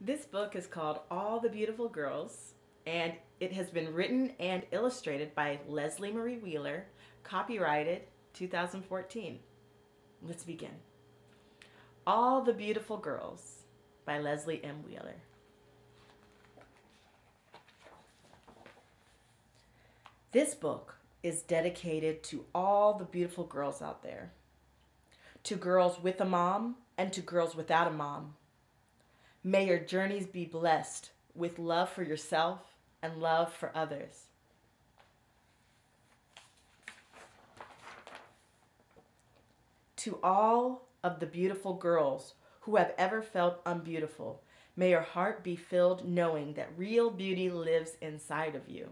This book is called All the Beautiful Girls, and it has been written and illustrated by Leslie Marie Wheeler, copyrighted 2014. Let's begin. All the Beautiful Girls by Leslie M. Wheeler. This book is dedicated to all the beautiful girls out there. To girls with a mom and to girls without a mom. May your journeys be blessed with love for yourself and love for others. To all of the beautiful girls who have ever felt unbeautiful, may your heart be filled knowing that real beauty lives inside of you.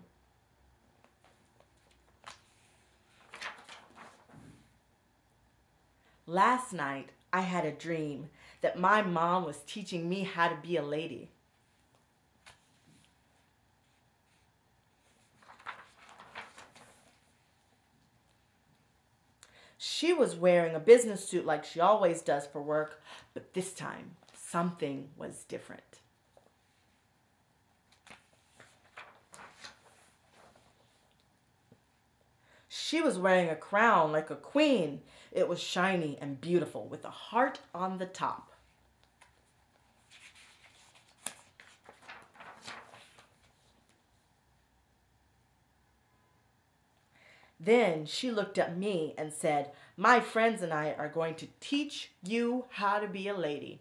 Last night, I had a dream that my mom was teaching me how to be a lady. She was wearing a business suit like she always does for work, but this time something was different. She was wearing a crown like a queen. It was shiny and beautiful with a heart on the top. Then she looked at me and said, My friends and I are going to teach you how to be a lady.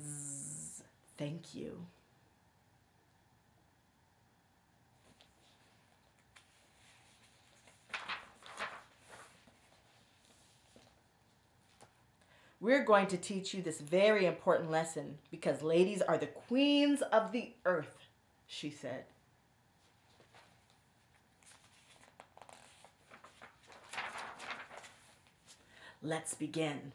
Zzz, thank you. We're going to teach you this very important lesson because ladies are the queens of the earth, she said. Let's begin.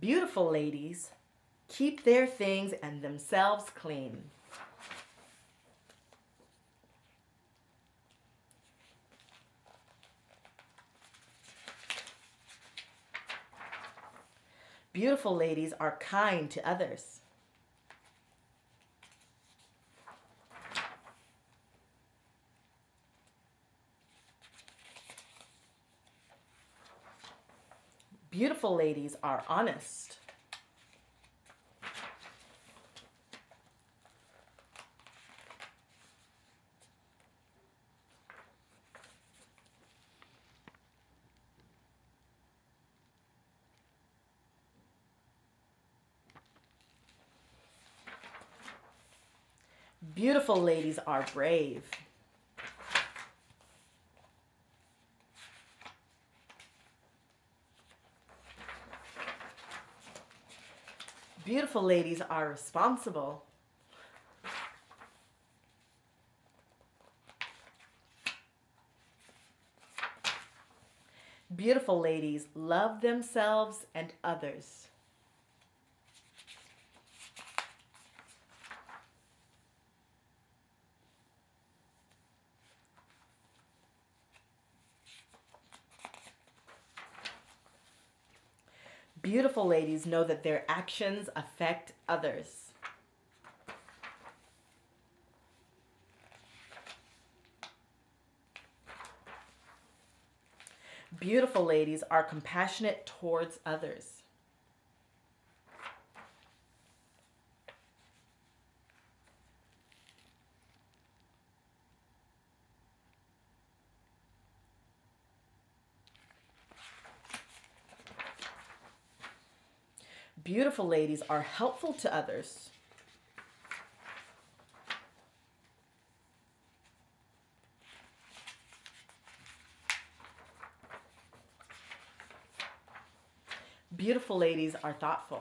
Beautiful ladies keep their things and themselves clean. Beautiful ladies are kind to others. Beautiful ladies are honest. Beautiful ladies are brave. Beautiful ladies are responsible. Beautiful ladies love themselves and others. Beautiful ladies know that their actions affect others. Beautiful ladies are compassionate towards others. Beautiful ladies are helpful to others. Beautiful ladies are thoughtful.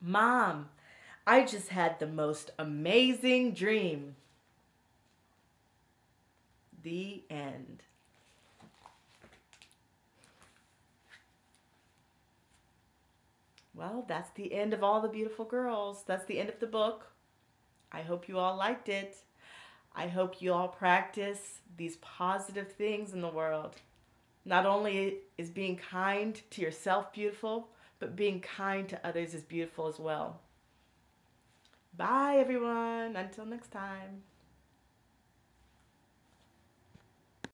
Mom, I just had the most amazing dream. The end. Well, that's the end of All the Beautiful Girls. That's the end of the book. I hope you all liked it. I hope you all practice these positive things in the world. Not only is being kind to yourself beautiful, but being kind to others is beautiful as well. Bye, everyone. Until next time.